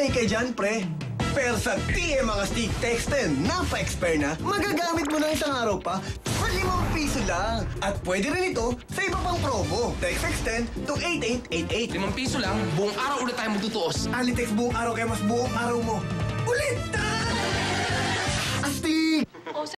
Sanay ka dyan, pre. Pero sa TM mga stick text 10, napa-expire na, magagamit mo na isang araw pa sa 5 piso lang. At pwede rin ito sa iba pang promo. Text X10 to 8888. Limang piso lang, buong araw ulit tayo magtutuos. Alitex buong araw kaya mas buong araw mo.